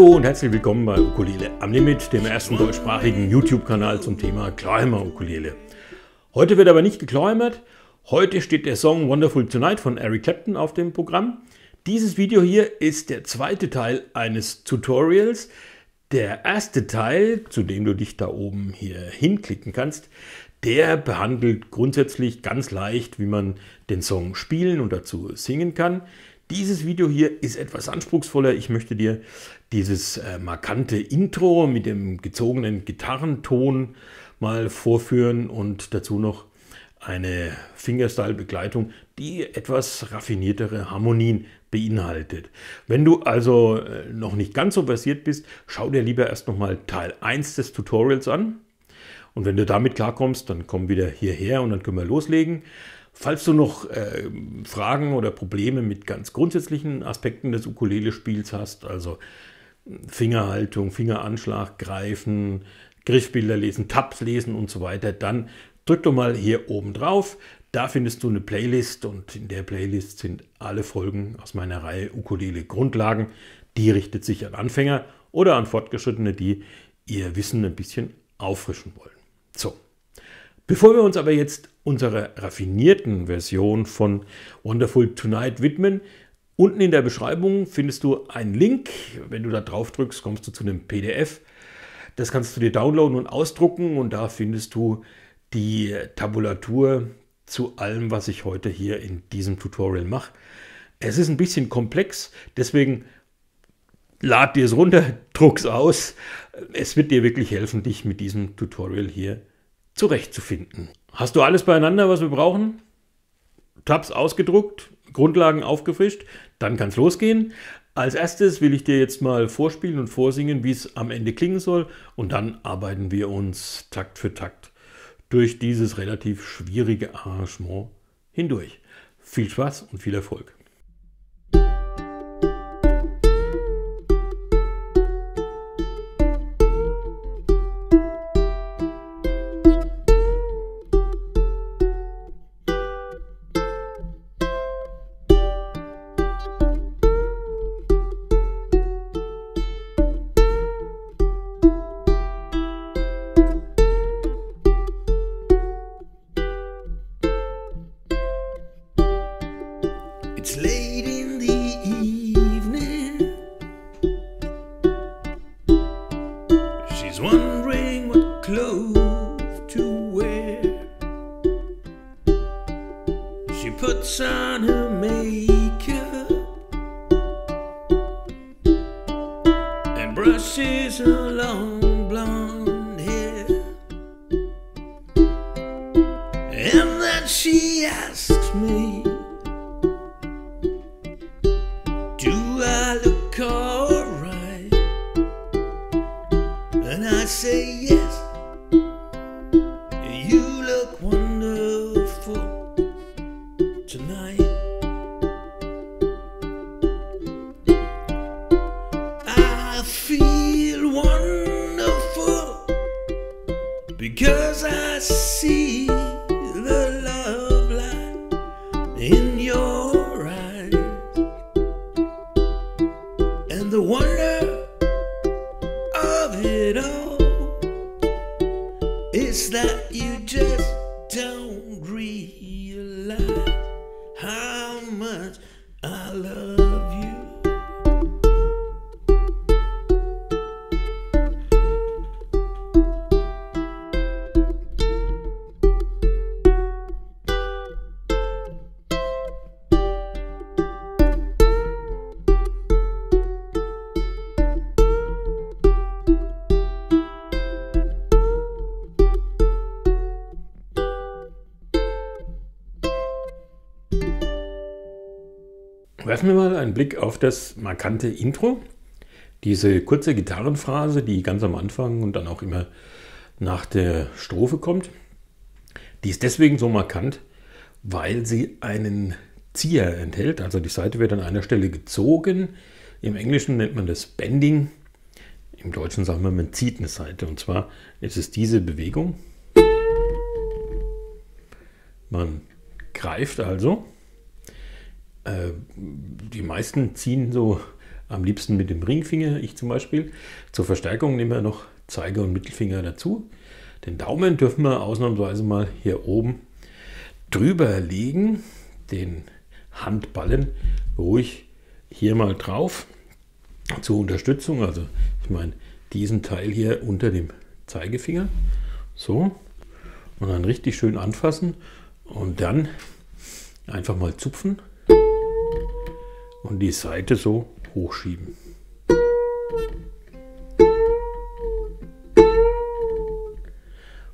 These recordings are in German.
Hallo und herzlich willkommen bei Ukulele am Limit, dem ersten deutschsprachigen YouTube-Kanal zum Thema Kleimer-Ukulele. Heute wird aber nicht gekläumert. Heute steht der Song Wonderful Tonight von Eric Clapton auf dem Programm. Dieses Video hier ist der zweite Teil eines Tutorials. Der erste Teil, zu dem du dich da oben hier hinklicken kannst, der behandelt grundsätzlich ganz leicht, wie man den Song spielen und dazu singen kann. Dieses Video hier ist etwas anspruchsvoller. Ich möchte dir dieses äh, markante Intro mit dem gezogenen Gitarrenton mal vorführen und dazu noch eine Fingerstyle-Begleitung, die etwas raffiniertere Harmonien beinhaltet. Wenn du also äh, noch nicht ganz so versiert bist, schau dir lieber erst nochmal Teil 1 des Tutorials an. Und wenn du damit klarkommst, dann komm wieder hierher und dann können wir loslegen. Falls du noch äh, Fragen oder Probleme mit ganz grundsätzlichen Aspekten des Ukulele-Spiels hast, also Fingerhaltung, Fingeranschlag, Greifen, Griffbilder lesen, Tabs lesen und so weiter, dann drück doch mal hier oben drauf. Da findest du eine Playlist und in der Playlist sind alle Folgen aus meiner Reihe Ukulele Grundlagen. Die richtet sich an Anfänger oder an Fortgeschrittene, die ihr Wissen ein bisschen auffrischen wollen. So, bevor wir uns aber jetzt unserer raffinierten Version von Wonderful Tonight widmen, unten in der Beschreibung findest du einen Link. Wenn du da drauf drückst, kommst du zu einem PDF. Das kannst du dir downloaden und ausdrucken und da findest du die Tabulatur zu allem, was ich heute hier in diesem Tutorial mache. Es ist ein bisschen komplex, deswegen lad dir es runter, druck's aus. Es wird dir wirklich helfen, dich mit diesem Tutorial hier zurechtzufinden. Hast du alles beieinander, was wir brauchen? Tabs ausgedruckt, Grundlagen aufgefrischt, dann kann es losgehen. Als erstes will ich dir jetzt mal vorspielen und vorsingen, wie es am Ende klingen soll und dann arbeiten wir uns Takt für Takt durch dieses relativ schwierige Arrangement hindurch. Viel Spaß und viel Erfolg. Werfen wir mal einen Blick auf das markante Intro. Diese kurze Gitarrenphrase, die ganz am Anfang und dann auch immer nach der Strophe kommt, die ist deswegen so markant, weil sie einen Zieher enthält. Also die Seite wird an einer Stelle gezogen. Im Englischen nennt man das Bending. Im Deutschen sagen wir, man zieht eine Seite. Und zwar ist es diese Bewegung. Man greift also Äh, die meisten ziehen so am liebsten mit dem Ringfinger, ich zum Beispiel. Zur Verstärkung nehmen wir noch Zeiger und Mittelfinger dazu. Den Daumen dürfen wir ausnahmsweise mal hier oben drüber legen, den Handballen ruhig hier mal drauf zur Unterstützung. Also ich meine diesen Teil hier unter dem Zeigefinger. So. Und dann richtig schön anfassen und dann einfach mal zupfen und die Seite so hochschieben.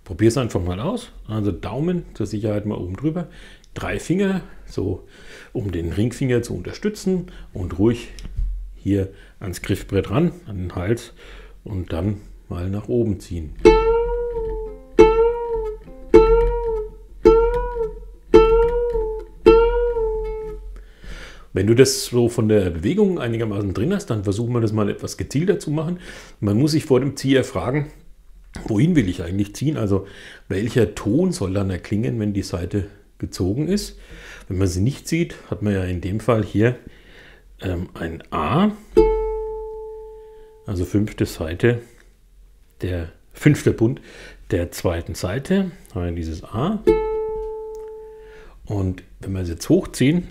Probier es einfach mal aus. Also Daumen zur Sicherheit mal oben drüber. Drei Finger, so um den Ringfinger zu unterstützen und ruhig hier ans Griffbrett ran, an den Hals und dann mal nach oben ziehen. Wenn du das so von der Bewegung einigermaßen drin hast, dann versuchen wir das mal etwas gezielter zu machen. Man muss sich vor dem Zieher fragen, wohin will ich eigentlich ziehen? Also welcher Ton soll dann erklingen, wenn die Seite gezogen ist? Wenn man sie nicht sieht, hat man ja in dem Fall hier ähm, ein A, also fünfte Seite, der fünfte Bund der zweiten Seite, haben wir dieses A. Und wenn wir es jetzt hochziehen,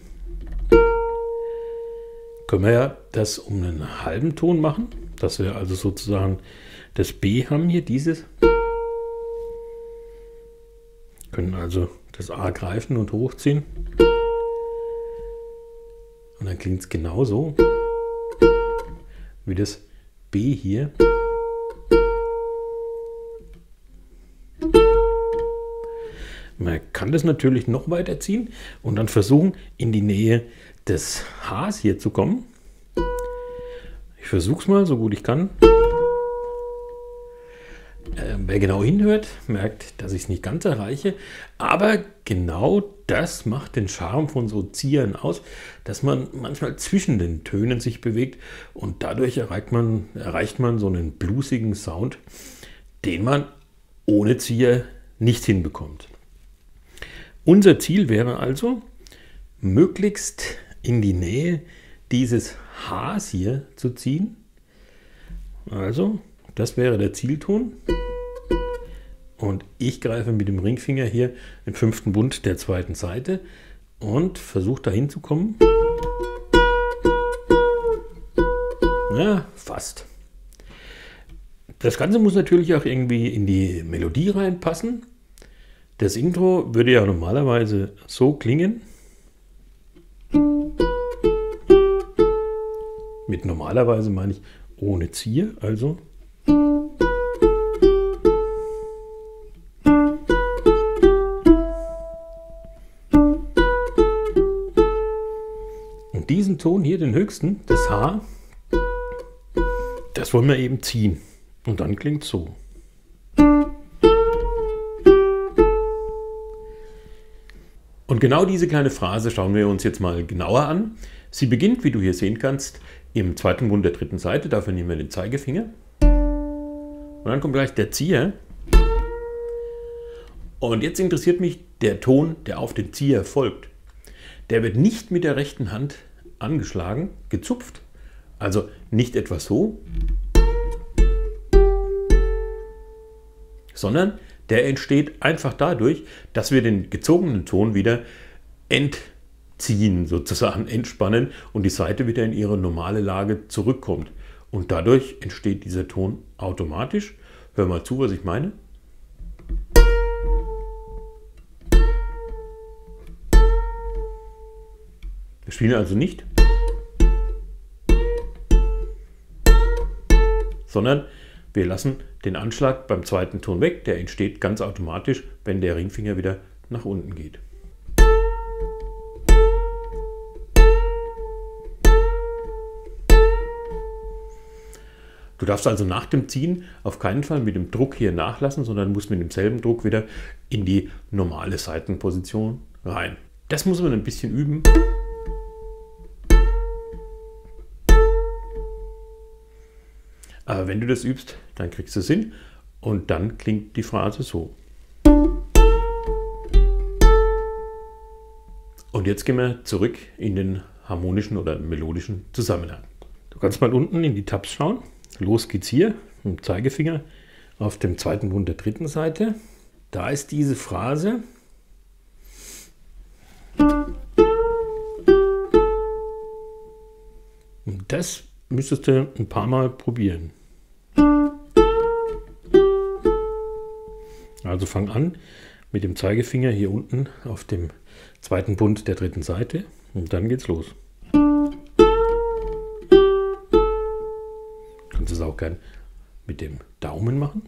können wir ja das um einen halben Ton machen, dass wir also sozusagen das B haben hier, dieses. Können also das A greifen und hochziehen. Und dann klingt es genauso wie das B hier. Man kann das natürlich noch weiter ziehen und dann versuchen, in die Nähe des Hs hier zu kommen. Ich versuche es mal, so gut ich kann. Äh, wer genau hinhört, merkt, dass ich es nicht ganz erreiche. Aber genau das macht den Charme von so Zieren aus, dass man manchmal zwischen den Tönen sich bewegt und dadurch erreicht man, erreicht man so einen bluesigen Sound, den man ohne Zieher nicht hinbekommt. Unser Ziel wäre also, möglichst in die Nähe dieses Hs hier zu ziehen. Also, das wäre der Zielton. Und ich greife mit dem Ringfinger hier den fünften Bund der zweiten Seite und versuche dahin zu kommen. Ja, fast. Das Ganze muss natürlich auch irgendwie in die Melodie reinpassen. Das Intro würde ja normalerweise so klingen. Mit normalerweise meine ich ohne Zier, also. Und diesen Ton hier, den höchsten, das H, das wollen wir eben ziehen. Und dann klingt so. Und genau diese kleine Phrase schauen wir uns jetzt mal genauer an. Sie beginnt, wie du hier sehen kannst, im zweiten Bund der dritten Seite. Dafür nehmen wir den Zeigefinger. Und dann kommt gleich der Zieher. Und jetzt interessiert mich der Ton, der auf den Zieher folgt. Der wird nicht mit der rechten Hand angeschlagen, gezupft. Also nicht etwas so, sondern der entsteht einfach dadurch, dass wir den gezogenen Ton wieder entziehen, sozusagen entspannen und die Seite wieder in ihre normale Lage zurückkommt. Und dadurch entsteht dieser Ton automatisch. Hör mal zu, was ich meine. Wir spielen also nicht, sondern wir lassen den Anschlag beim zweiten Ton weg. Der entsteht ganz automatisch, wenn der Ringfinger wieder nach unten geht. Du darfst also nach dem Ziehen auf keinen Fall mit dem Druck hier nachlassen, sondern musst mit demselben Druck wieder in die normale Seitenposition rein. Das muss man ein bisschen üben. Aber wenn du das übst, dann kriegst du es hin und dann klingt die Phrase so. Und jetzt gehen wir zurück in den harmonischen oder melodischen Zusammenhang. Du kannst mal unten in die Tabs schauen. Los geht's hier mit dem Zeigefinger auf dem zweiten Bund der dritten Seite. Da ist diese Phrase. Und das müsstest du ein paar Mal probieren. Also fang an mit dem Zeigefinger hier unten auf dem zweiten Bund der dritten Seite und dann geht's los. Kannst es auch gern mit dem Daumen machen.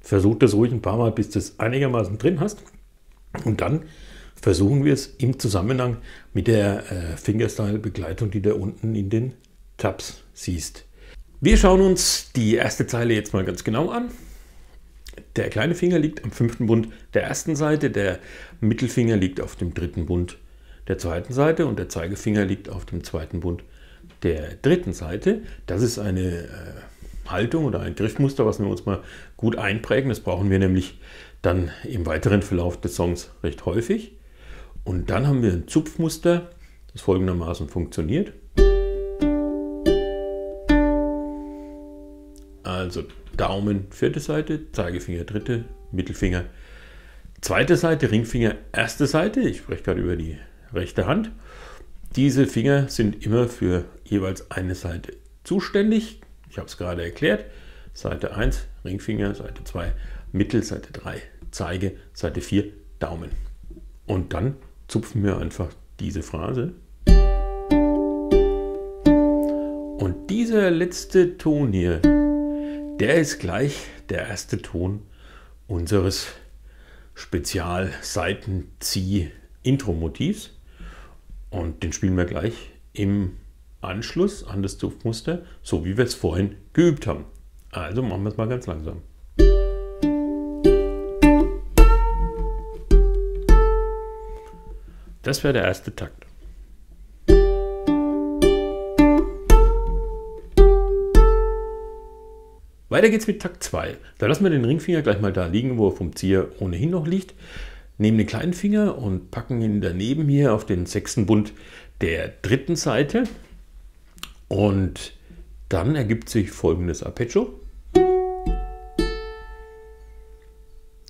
Versuch das ruhig ein paar Mal, bis du es einigermaßen drin hast. Und dann versuchen wir es im Zusammenhang mit der äh, Fingerstyle-Begleitung, die du unten in den Tabs siehst. Wir schauen uns die erste Zeile jetzt mal ganz genau an. Der kleine Finger liegt am fünften Bund der ersten Seite, der Mittelfinger liegt auf dem dritten Bund der zweiten Seite und der Zeigefinger liegt auf dem zweiten Bund der dritten Seite. Das ist eine äh, Haltung oder ein Griffmuster, was wir uns mal gut einprägen. Das brauchen wir nämlich dann im weiteren Verlauf des Songs recht häufig. Und dann haben wir ein Zupfmuster, das folgendermaßen funktioniert. Also Daumen vierte Seite, Zeigefinger dritte, Mittelfinger zweite Seite, Ringfinger erste Seite. Ich spreche gerade über die rechte Hand. Diese Finger sind immer für jeweils eine Seite zuständig. Ich habe es gerade erklärt. Seite 1 Ringfinger, Seite 2 Mittel, Seite 3 Zeige, Seite 4 Daumen. Und dann zupfen wir einfach diese Phrase. Und dieser letzte Ton hier, der ist gleich der erste Ton unseres Spezial-Seitenzieh-Intro-Motivs. Und den spielen wir gleich im Anschluss an das Duftmuster, so wie wir es vorhin geübt haben. Also machen wir es mal ganz langsam. Das wäre der erste Takt. Weiter geht's mit Takt 2. Da lassen wir den Ringfinger gleich mal da liegen, wo er vom Zieher ohnehin noch liegt. Nehmen den kleinen Finger und packen ihn daneben hier auf den sechsten Bund der dritten Seite. Und dann ergibt sich folgendes Arpeggio.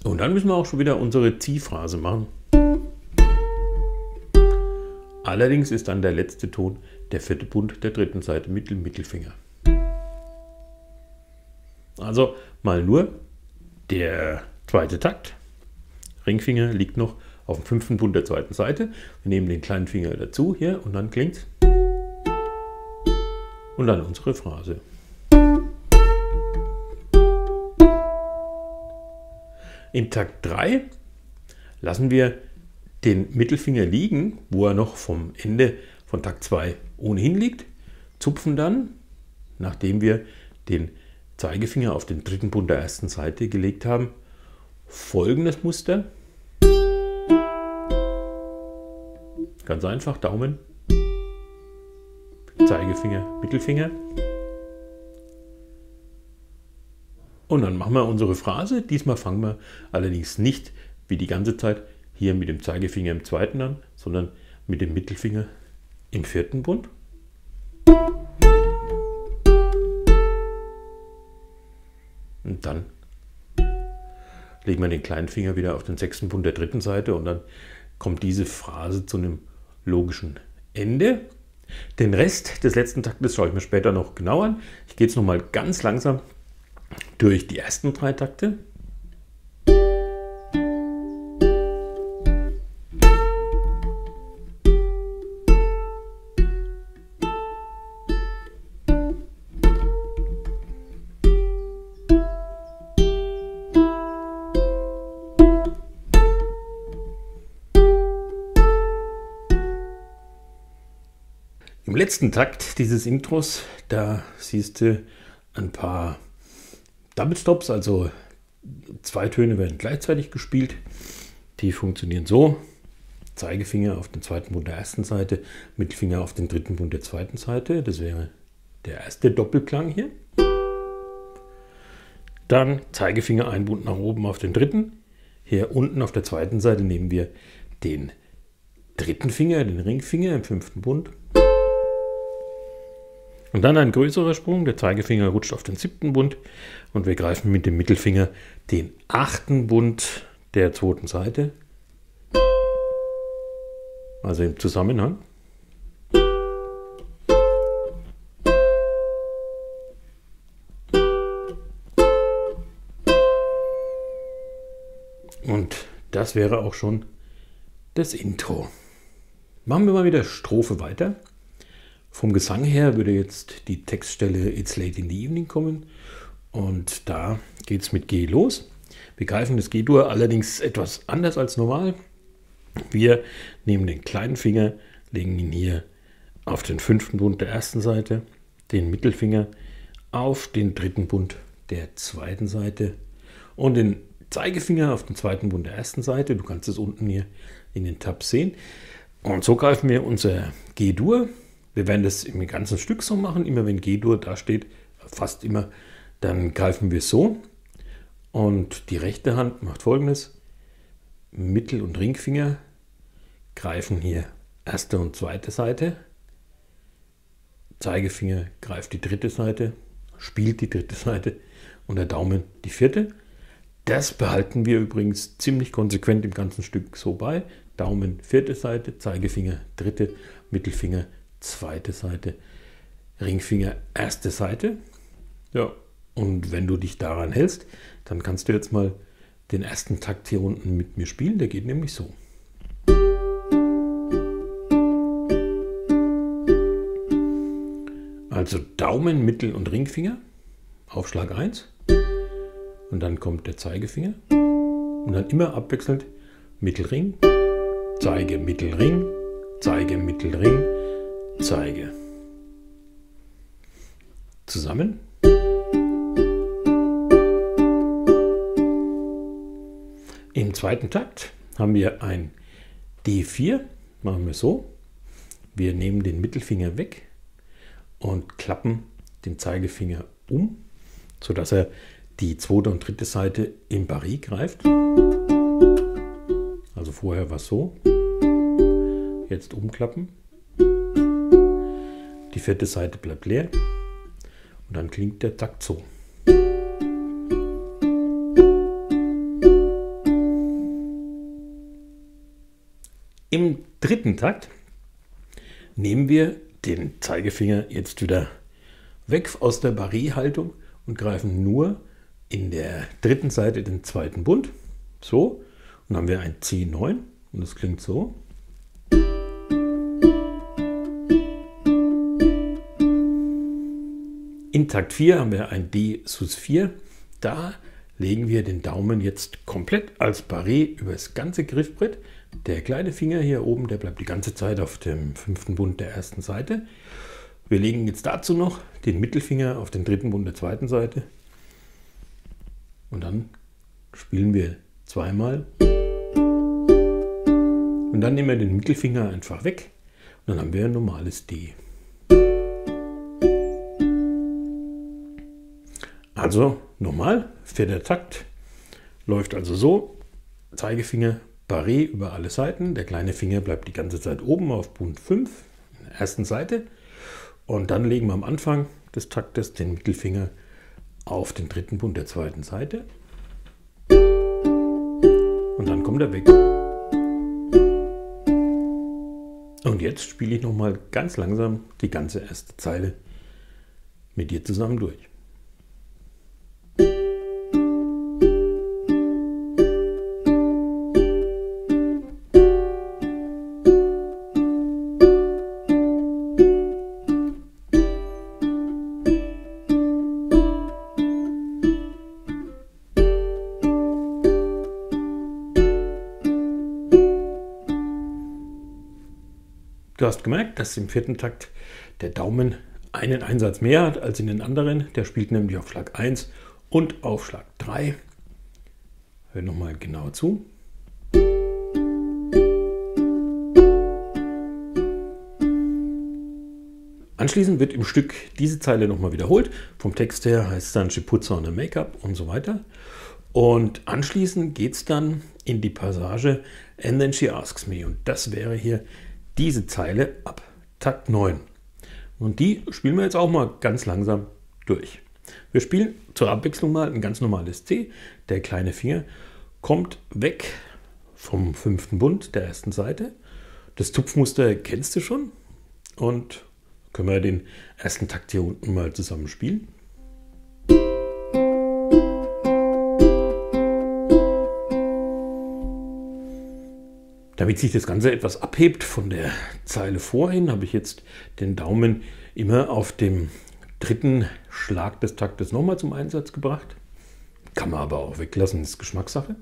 Und dann müssen wir auch schon wieder unsere Ziehphrase machen. Allerdings ist dann der letzte Ton der vierte Bund der dritten Seite Mittel Mittelfinger. Also mal nur der zweite Takt. Ringfinger liegt noch auf dem fünften Bund der zweiten Seite. Wir nehmen den kleinen Finger dazu hier und dann klingt. Und dann unsere Phrase. In Takt 3 lassen wir den Mittelfinger liegen, wo er noch vom Ende von Takt 2 ohnehin liegt, zupfen dann, nachdem wir den Zeigefinger auf den dritten Bund der ersten Seite gelegt haben, folgendes Muster. Ganz einfach, Daumen, Zeigefinger, Mittelfinger. Und dann machen wir unsere Phrase. Diesmal fangen wir allerdings nicht wie die ganze Zeit hier mit dem Zeigefinger im zweiten an, sondern mit dem Mittelfinger im vierten Bund. Und dann legen wir den kleinen Finger wieder auf den sechsten Bund der dritten Seite und dann kommt diese Phrase zu einem logischen Ende. Den Rest des letzten Taktes schaue ich mir später noch genau an. Ich gehe jetzt noch mal ganz langsam durch die ersten drei Takte. Im letzten Takt dieses Intros, da siehst du ein paar Double Stops, also zwei Töne werden gleichzeitig gespielt. Die funktionieren so. Zeigefinger auf den zweiten Bund der ersten Seite, Mittelfinger auf den dritten Bund der zweiten Seite. Das wäre der erste Doppelklang hier. Dann Zeigefinger ein Bund nach oben auf den dritten. Hier unten auf der zweiten Seite nehmen wir den dritten Finger, den Ringfinger im fünften Bund. Und dann ein größerer Sprung, der Zeigefinger rutscht auf den siebten Bund und wir greifen mit dem Mittelfinger den achten Bund der zweiten Seite. Also im Zusammenhang. Und das wäre auch schon das Intro. Machen wir mal wieder Strophe weiter. Vom Gesang her würde jetzt die Textstelle It's Late in the Evening kommen. Und da geht es mit G los. Wir greifen das G-Dur allerdings etwas anders als normal. Wir nehmen den kleinen Finger, legen ihn hier auf den fünften Bund der ersten Seite, den Mittelfinger auf den dritten Bund der zweiten Seite und den Zeigefinger auf den zweiten Bund der ersten Seite. Du kannst es unten hier in den Tab sehen. Und so greifen wir unser G-Dur. Wir werden das im ganzen Stück so machen. Immer wenn G-Dur da steht, fast immer, dann greifen wir so. Und die rechte Hand macht folgendes. Mittel- und Ringfinger greifen hier erste und zweite Seite. Zeigefinger greift die dritte Seite, spielt die dritte Seite und der Daumen die vierte. Das behalten wir übrigens ziemlich konsequent im ganzen Stück so bei. Daumen vierte Seite, Zeigefinger dritte, Mittelfinger zweite Seite, Ringfinger erste Seite. Ja, und wenn du dich daran hältst, dann kannst du jetzt mal den ersten Takt hier unten mit mir spielen. Der geht nämlich so. Also Daumen, Mittel- und Ringfinger, Aufschlag 1. Und dann kommt der Zeigefinger. Und dann immer abwechselnd Mittelring, Zeige, Mittelring, Zeige, Mittelring, Zeige. Zusammen. Im zweiten Takt haben wir ein D4. Machen wir so. Wir nehmen den Mittelfinger weg und klappen den Zeigefinger um, sodass er die zweite und dritte Seite im Barry greift. Also vorher war es so. Jetzt umklappen. Die vierte Seite bleibt leer. Und dann klingt der Takt so. Im dritten Takt nehmen wir den Zeigefinger jetzt wieder weg aus der Barré-Haltung und greifen nur in der dritten Seite den zweiten Bund. So. Und dann haben wir ein C9 und das klingt so. In Takt 4 haben wir ein D Sus 4. Da legen wir den Daumen jetzt komplett als Barré über das ganze Griffbrett. Der kleine Finger hier oben, der bleibt die ganze Zeit auf dem fünften Bund der ersten Seite. Wir legen jetzt dazu noch den Mittelfinger auf den dritten Bund der zweiten Seite. Und dann spielen wir zweimal. Und dann nehmen wir den Mittelfinger einfach weg. Und dann haben wir ein normales D. Also nochmal, vierter Takt läuft also so. Zeigefinger Barré über alle Seiten. Der kleine Finger bleibt die ganze Zeit oben auf Bund 5, in der ersten Seite. Und dann legen wir am Anfang des Taktes den Mittelfinger auf den dritten Bund der zweiten Seite. Und dann kommt er weg. Und jetzt spiele ich nochmal ganz langsam die ganze erste Zeile mit dir zusammen durch. hast gemerkt, dass im vierten Takt der Daumen einen Einsatz mehr hat als in den anderen. Der spielt nämlich auf Schlag 1 und auf Schlag 3. Hör nochmal genau zu. Anschließend wird im Stück diese Zeile nochmal wiederholt. Vom Text her heißt es dann Schiputzer und Make-up und so weiter. Und anschließend geht es dann in die Passage And then she asks me. Und das wäre hier diese Zeile ab Takt 9. Und die spielen wir jetzt auch mal ganz langsam durch. Wir spielen zur Abwechslung mal ein ganz normales C. Der kleine Finger kommt weg vom fünften Bund der ersten Seite. Das Tupfmuster kennst du schon. Und können wir den ersten Takt hier unten mal zusammen spielen. Damit sich das Ganze etwas abhebt von der Zeile vorhin, habe ich jetzt den Daumen immer auf dem dritten Schlag des Taktes nochmal zum Einsatz gebracht. Kann man aber auch weglassen, ist Geschmackssache.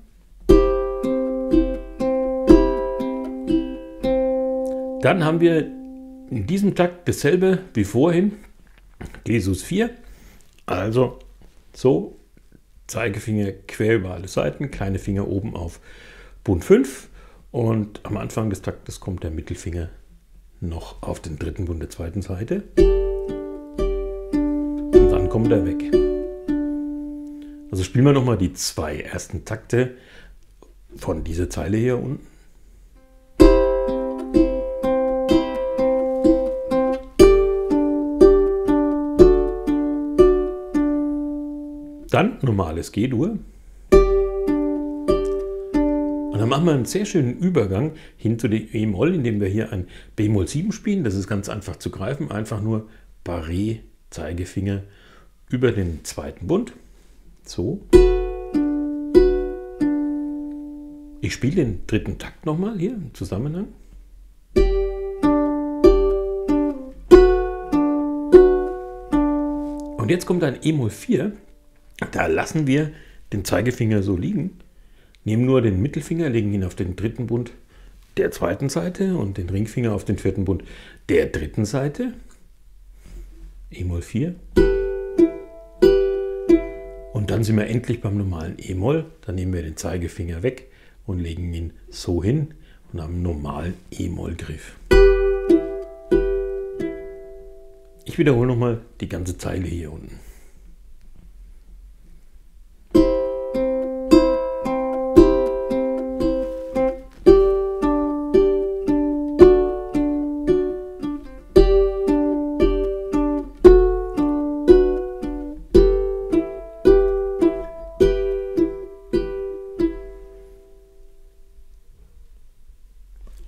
Dann haben wir in diesem Takt dasselbe wie vorhin. Jesus 4. Also so, Zeigefinger quer über alle Seiten, kleine Finger oben auf Bund 5 und am Anfang des Taktes kommt der Mittelfinger noch auf den dritten Bund der zweiten Seite und dann kommt er weg. Also spielen wir nochmal die zwei ersten Takte von dieser Zeile hier unten. Dann normales G-Dur. Dann machen wir einen sehr schönen Übergang hin zu dem E-Moll, indem wir hier ein B-Moll 7 spielen. Das ist ganz einfach zu greifen. Einfach nur Barré, Zeigefinger über den zweiten Bund. So. Ich spiele den dritten Takt nochmal hier im Zusammenhang. Und jetzt kommt ein E-Moll 4. Da lassen wir den Zeigefinger so liegen, nehmen nur den Mittelfinger, legen ihn auf den dritten Bund der zweiten Seite und den Ringfinger auf den vierten Bund der dritten Seite. E-Moll 4. Und dann sind wir endlich beim normalen E-Moll. Dann nehmen wir den Zeigefinger weg und legen ihn so hin und haben einen normalen E-Moll-Griff. Ich wiederhole nochmal die ganze Zeile hier unten.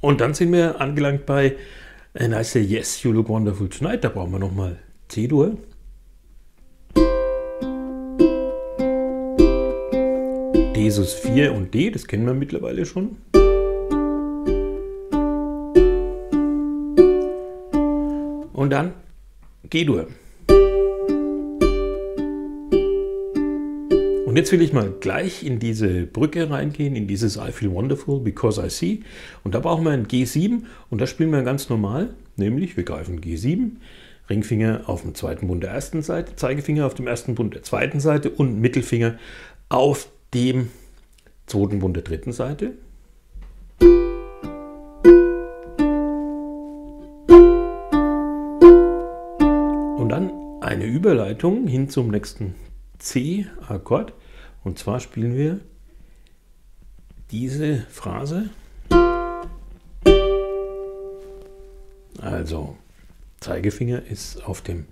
Und dann sind wir angelangt bei And I say yes, you look wonderful tonight. Da brauchen wir nochmal C-Dur. D sus 4 und D, das kennen wir mittlerweile schon. Und dann G-Dur. Und jetzt will ich mal gleich in diese Brücke reingehen, in dieses I feel wonderful because I see. Und da brauchen wir ein G7 und da spielen wir ganz normal, nämlich wir greifen G7, Ringfinger auf dem zweiten Bund der ersten Seite, Zeigefinger auf dem ersten Bund der zweiten Seite und Mittelfinger auf dem zweiten Bund der dritten Seite. Und dann eine Überleitung hin zum nächsten C-Akkord. Und zwar spielen wir diese Phrase. Also Zeigefinger ist auf dem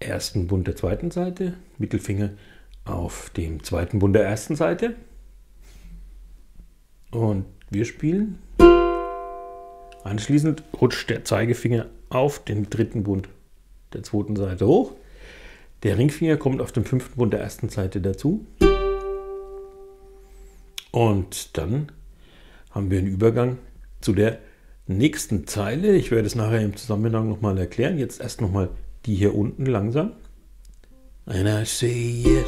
ersten Bund der zweiten Seite, Mittelfinger auf dem zweiten Bund der ersten Seite. Und wir spielen. Anschließend rutscht der Zeigefinger auf den dritten Bund der zweiten Seite hoch. Der Ringfinger kommt auf dem fünften Bund der ersten Seite dazu. Und dann haben wir einen Übergang zu der nächsten Zeile. Ich werde es nachher im Zusammenhang nochmal erklären. Jetzt erst nochmal die hier unten langsam. And I say yes,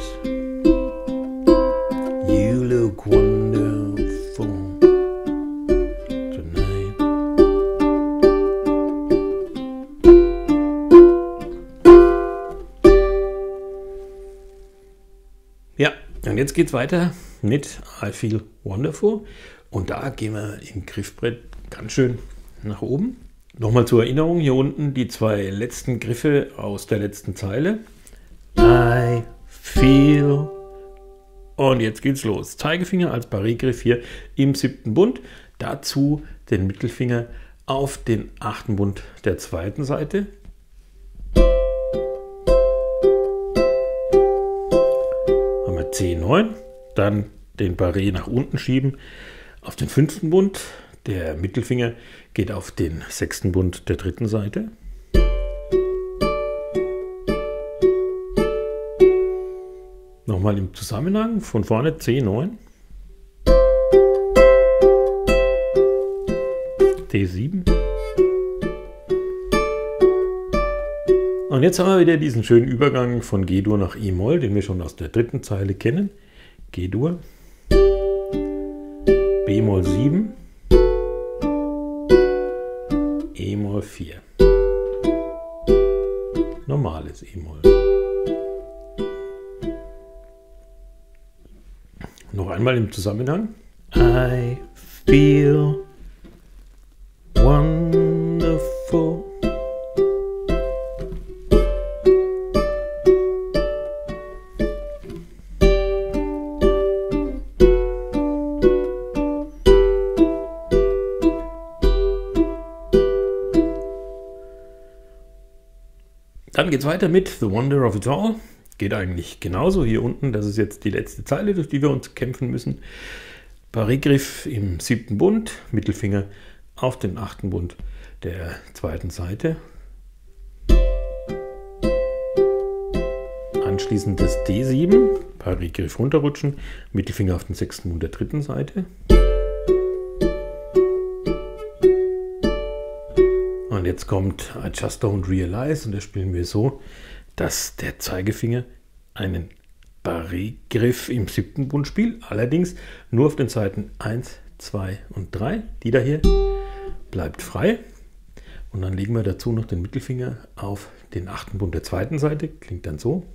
you look wonderful. Ja, und jetzt geht's weiter mit I Feel Wonderful. Und da gehen wir im Griffbrett ganz schön nach oben. Nochmal zur Erinnerung, hier unten die zwei letzten Griffe aus der letzten Zeile. I feel. Und jetzt geht's los. Zeigefinger als Barré-Griff hier im siebten Bund. Dazu den Mittelfinger auf den achten Bund der zweiten Seite. Haben wir C9. Dann den Barré nach unten schieben auf den fünften Bund. Der Mittelfinger geht auf den sechsten Bund der dritten Seite. Nochmal im Zusammenhang von vorne C9. D7. Und jetzt haben wir wieder diesen schönen Übergang von G-Dur nach E-Moll, den wir schon aus der dritten Zeile kennen. G-Dur, B-Moll 7, E-Moll 4. Normales E-Moll. Noch einmal im Zusammenhang. I feel Dann geht es weiter mit The Wonder of It All. Geht eigentlich genauso hier unten. Das ist jetzt die letzte Zeile, durch die wir uns kämpfen müssen. Parigriff im siebten Bund, Mittelfinger auf den achten Bund der zweiten Seite. Anschließend das D7, Parigriff runterrutschen, Mittelfinger auf den sechsten Bund der dritten Seite. Jetzt kommt I Just Don't Realize und das spielen wir so, dass der Zeigefinger einen Barré-Griff im siebten Bund spielt, allerdings nur auf den Seiten 1, 2 und 3. Die da hier bleibt frei. Und dann legen wir dazu noch den Mittelfinger auf den achten Bund der zweiten Seite. Klingt dann so.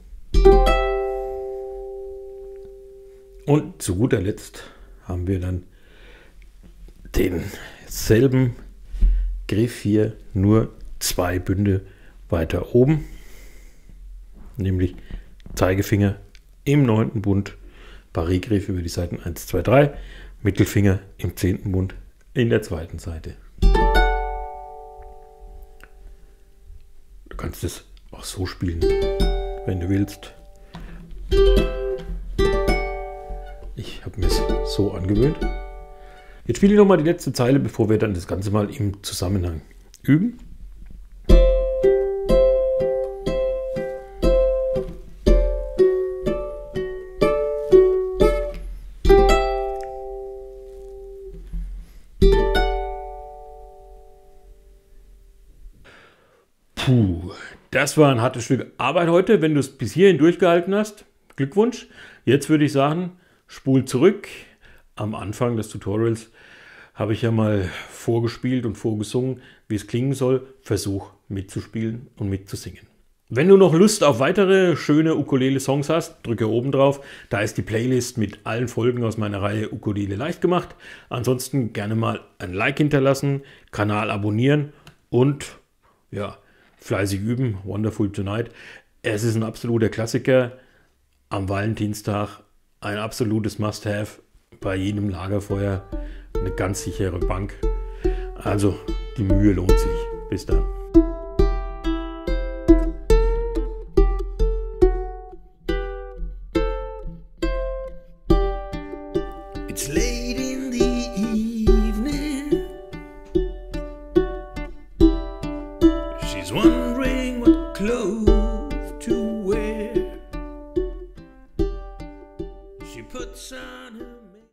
Und zu guter Letzt haben wir dann denselben Griff hier nur zwei Bünde weiter oben, nämlich Zeigefinger im neunten Bund, Barré-Griff über die Seiten 1, 2, 3, Mittelfinger im zehnten Bund in der zweiten Seite. Du kannst es auch so spielen, wenn du willst. Ich habe mir es so angewöhnt. Jetzt spiele ich noch mal die letzte Zeile, bevor wir dann das Ganze mal im Zusammenhang üben. Puh, das war ein hartes Stück Arbeit heute. Wenn du es bis hierhin durchgehalten hast, Glückwunsch. Jetzt würde ich sagen, spul zurück. Am Anfang des Tutorials habe ich ja mal vorgespielt und vorgesungen, wie es klingen soll. Versuch mitzuspielen und mitzusingen. Wenn du noch Lust auf weitere schöne Ukulele-Songs hast, drücke oben drauf. Da ist die Playlist mit allen Folgen aus meiner Reihe Ukulele leicht gemacht. Ansonsten gerne mal ein Like hinterlassen, Kanal abonnieren und ja, fleißig üben. Wonderful Tonight. Es ist ein absoluter Klassiker. Am Valentinstag ein absolutes Must-Have bei jedem Lagerfeuer. Eine ganz sichere Bank. Also die Mühe lohnt sich. Bis dann.